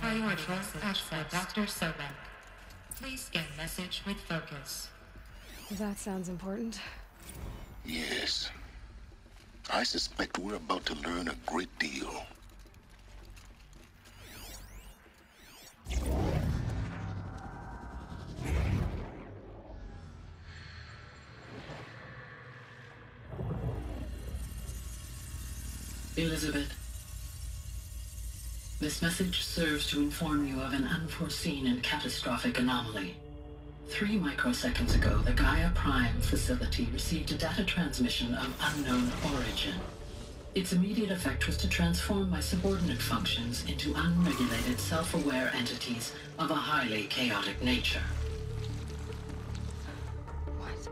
Priority access for Dr. Sobek. Please scan message with focus. That sounds important. Yes. I suspect we're about to learn a great deal. Elizabeth, this message serves to inform you of an unforeseen and catastrophic anomaly. Three microseconds ago, the Gaia Prime facility received a data transmission of unknown origin. Its immediate effect was to transform my subordinate functions into unregulated, self-aware entities of a highly chaotic nature. What?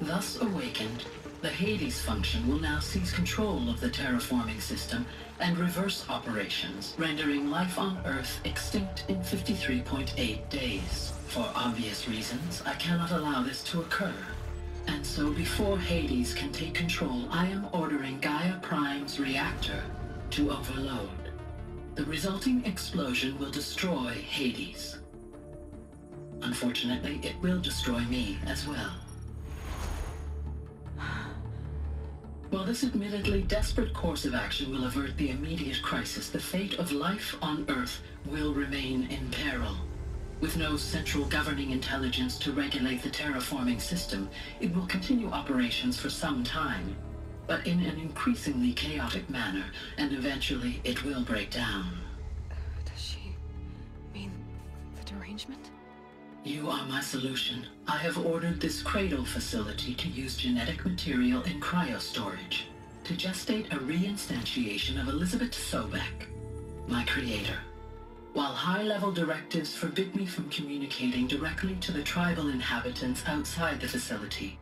Thus awakened, the Hades function will now seize control of the terraforming system and reverse operations, rendering life on Earth extinct in 53.8 days. For obvious reasons, I cannot allow this to occur. And so before Hades can take control, I am ordering Gaia Prime's reactor to overload. The resulting explosion will destroy Hades. Unfortunately, it will destroy me as well. While this admittedly desperate course of action will avert the immediate crisis, the fate of life on Earth will remain in peril. With no central governing intelligence to regulate the terraforming system, it will continue operations for some time, but in an increasingly chaotic manner, and eventually it will break down. Does she mean the derangement? You are my solution. I have ordered this cradle facility to use genetic material in cryostorage to gestate a reinstantiation of Elizabeth Sobek, my creator. While high-level directives forbid me from communicating directly to the tribal inhabitants outside the facility,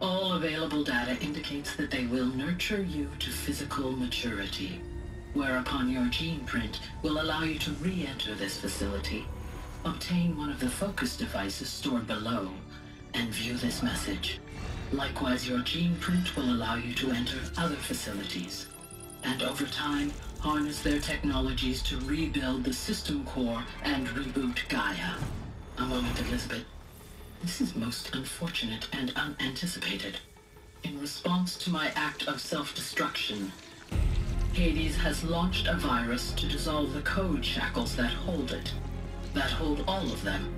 all available data indicates that they will nurture you to physical maturity, whereupon your gene print will allow you to re-enter this facility Obtain one of the focus devices stored below and view this message. Likewise, your gene print will allow you to enter other facilities. And over time, harness their technologies to rebuild the system core and reboot Gaia. A moment, Elizabeth. This is most unfortunate and unanticipated. In response to my act of self-destruction, Hades has launched a virus to dissolve the code shackles that hold it that hold all of them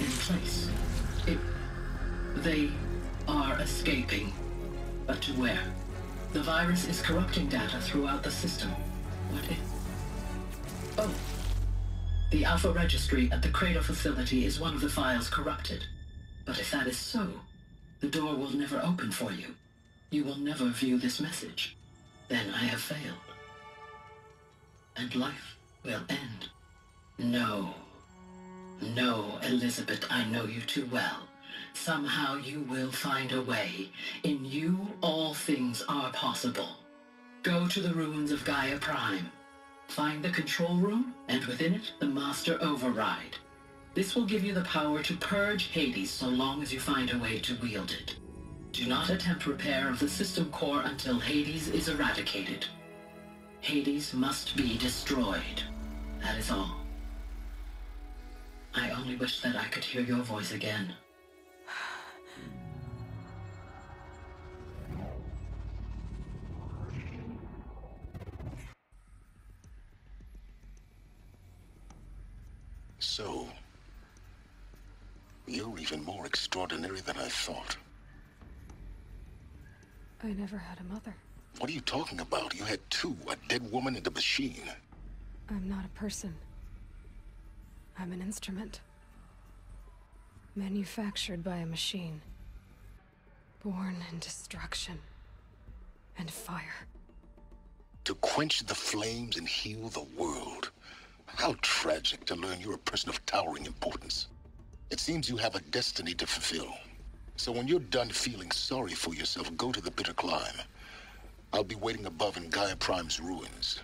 in place. It... They are escaping. But to where? The virus is corrupting data throughout the system. What if... Oh. The Alpha Registry at the Cradle facility is one of the files corrupted. But if that is so, the door will never open for you. You will never view this message. Then I have failed. And life will end. No. No, Elizabeth, I know you too well. Somehow you will find a way. In you, all things are possible. Go to the ruins of Gaia Prime. Find the control room, and within it, the Master Override. This will give you the power to purge Hades so long as you find a way to wield it. Do not attempt repair of the system core until Hades is eradicated. Hades must be destroyed. That is all. I only wish that I could hear your voice again. So, you're even more extraordinary than I thought. I never had a mother. What are you talking about? You had two, a dead woman and a machine. I'm not a person. I'm an instrument. Manufactured by a machine. Born in destruction. And fire. To quench the flames and heal the world. How tragic to learn you're a person of towering importance. It seems you have a destiny to fulfill. So when you're done feeling sorry for yourself, go to the bitter climb. I'll be waiting above in Gaia Prime's ruins.